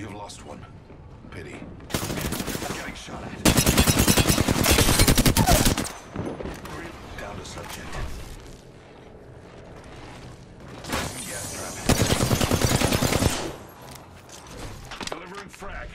We have lost one. Pity. I'm Getting shot at. Down to subject. Gas trap. Delivering frag.